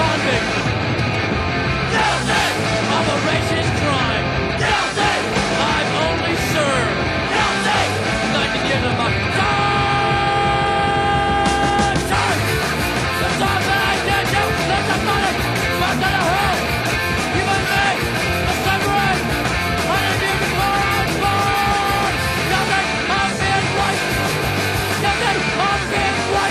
responding.